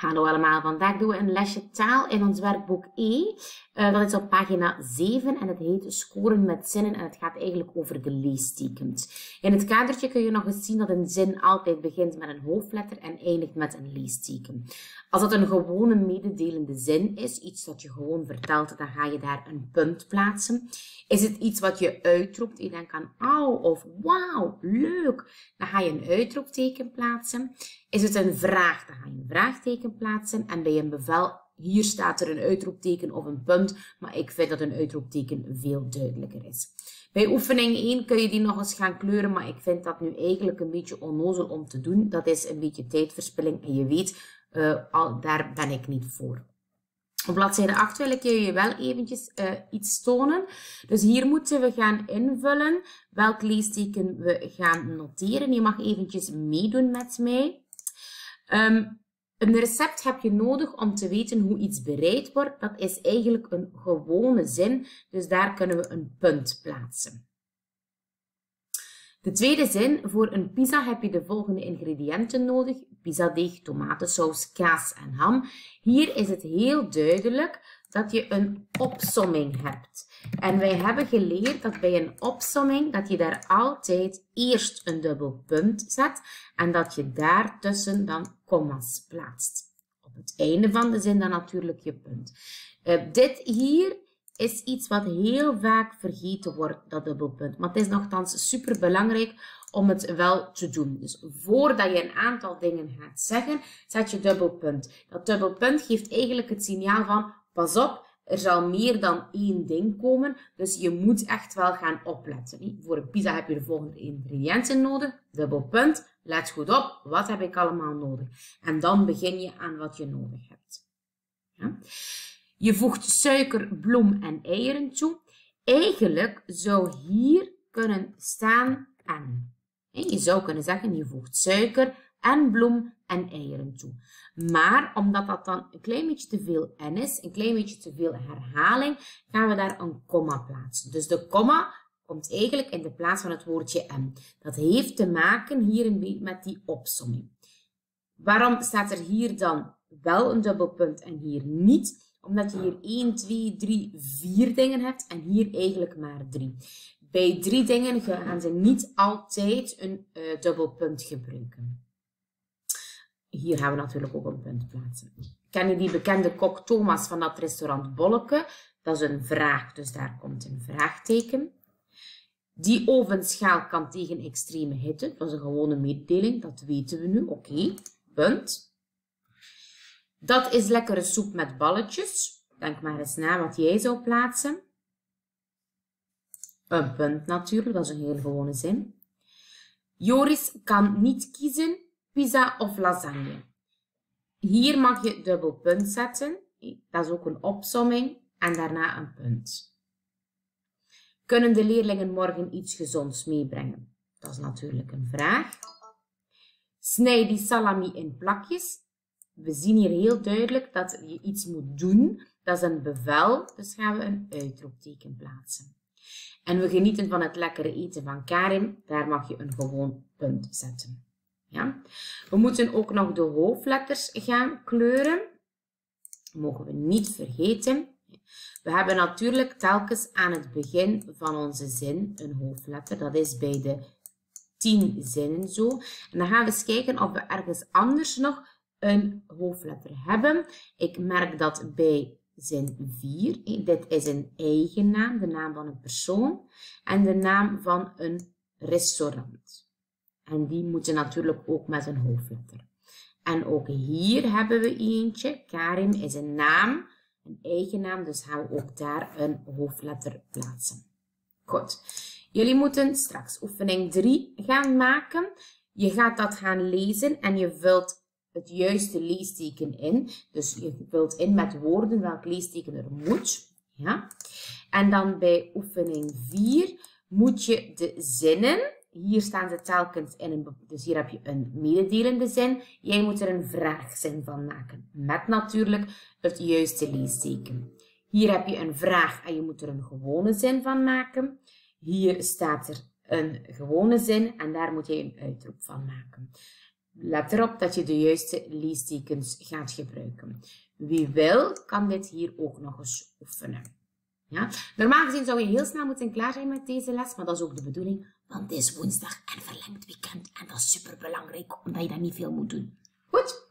Hallo allemaal, vandaag doen we een lesje taal in ons werkboek E. Uh, dat is op pagina 7 en het heet Scoren met zinnen en het gaat eigenlijk over de leestekens. In het kadertje kun je nog eens zien dat een zin altijd begint met een hoofdletter en eindigt met een leesteken. Als dat een gewone mededelende zin is, iets dat je gewoon vertelt, dan ga je daar een punt plaatsen. Is het iets wat je uitroept, je denkt aan auw of wauw, leuk, dan ga je een uitroepteken plaatsen. Is het een vraag, dan ga je een vraagteken plaatsen. En bij een bevel, hier staat er een uitroepteken of een punt, maar ik vind dat een uitroepteken veel duidelijker is. Bij oefening 1 kun je die nog eens gaan kleuren, maar ik vind dat nu eigenlijk een beetje onnozel om te doen. Dat is een beetje tijdverspilling en je weet, uh, al, daar ben ik niet voor. Op bladzijde 8 wil ik je wel eventjes uh, iets tonen. Dus hier moeten we gaan invullen welk leesteken we gaan noteren. Je mag eventjes meedoen met mij. Um, een recept heb je nodig om te weten hoe iets bereid wordt. Dat is eigenlijk een gewone zin, dus daar kunnen we een punt plaatsen. De tweede zin, voor een pizza heb je de volgende ingrediënten nodig. Pizzadeeg, tomatensaus, kaas en ham. Hier is het heel duidelijk dat je een opsomming hebt. En wij hebben geleerd dat bij een opsomming dat je daar altijd eerst een dubbel punt zet en dat je daartussen dan kommas plaatst. Op het einde van de zin dan natuurlijk je punt. Uh, dit hier is iets wat heel vaak vergeten wordt, dat dubbelpunt. Maar het is nogthans super belangrijk om het wel te doen. Dus voordat je een aantal dingen gaat zeggen, zet je dubbelpunt. Dat dubbelpunt geeft eigenlijk het signaal van, pas op, er zal meer dan één ding komen, dus je moet echt wel gaan opletten. Voor een pizza heb je de volgende ingrediënten nodig. Dubbelpunt, let goed op, wat heb ik allemaal nodig? En dan begin je aan wat je nodig hebt. Ja? Je voegt suiker, bloem en eieren toe. Eigenlijk zou hier kunnen staan en. Je zou kunnen zeggen, je voegt suiker en bloem en eieren toe. Maar omdat dat dan een klein beetje te veel n is, een klein beetje te veel herhaling, gaan we daar een komma plaatsen. Dus de komma komt eigenlijk in de plaats van het woordje m. Dat heeft te maken hier met die opsomming. Waarom staat er hier dan wel een dubbelpunt en hier niet? Omdat je hier 1, 2, 3, 4 dingen hebt en hier eigenlijk maar 3. Bij drie dingen gaan ze niet altijd een uh, dubbelpunt gebruiken. Hier gaan we natuurlijk ook een punt plaatsen. Ken je die bekende kok Thomas van dat restaurant Bolleke? Dat is een vraag, dus daar komt een vraagteken. Die ovenschaal kan tegen extreme hitte. Dat is een gewone mededeling, dat weten we nu. Oké, punt. Dat is lekkere soep met balletjes. Denk maar eens na wat jij zou plaatsen. Een punt natuurlijk, dat is een heel gewone zin. Joris kan niet kiezen pizza of lasagne. Hier mag je dubbel punt zetten. Dat is ook een opsomming. En daarna een punt. Kunnen de leerlingen morgen iets gezonds meebrengen? Dat is natuurlijk een vraag. Snij die salami in plakjes. We zien hier heel duidelijk dat je iets moet doen. Dat is een bevel, dus gaan we een uitroepteken plaatsen. En we genieten van het lekkere eten van Karin. Daar mag je een gewoon punt zetten. Ja? We moeten ook nog de hoofdletters gaan kleuren. mogen we niet vergeten. We hebben natuurlijk telkens aan het begin van onze zin een hoofdletter. Dat is bij de tien zinnen zo. En dan gaan we eens kijken of we ergens anders nog een hoofdletter hebben. Ik merk dat bij zin 4. Dit is een eigen naam, de naam van een persoon en de naam van een restaurant. En die moeten natuurlijk ook met een hoofdletter. En ook hier hebben we eentje. Karim is een naam, een eigen naam, dus gaan we ook daar een hoofdletter plaatsen. Goed. Jullie moeten straks oefening 3 gaan maken. Je gaat dat gaan lezen en je vult het juiste leesteken in. Dus je vult in met woorden welk leesteken er moet. Ja? En dan bij oefening 4 moet je de zinnen hier staan ze telkens in een... Dus hier heb je een mededelende zin. Jij moet er een vraagzin van maken. Met natuurlijk het juiste leesteken. Hier heb je een vraag en je moet er een gewone zin van maken. Hier staat er een gewone zin en daar moet je een uitroep van maken. let erop dat je de juiste leestekens gaat gebruiken. Wie wil, kan dit hier ook nog eens oefenen. Ja? Normaal gezien zou je heel snel moeten klaar zijn met deze les, maar dat is ook de bedoeling, want het is woensdag en verlengd weekend en dat is super belangrijk, omdat je daar niet veel moet doen. Goed?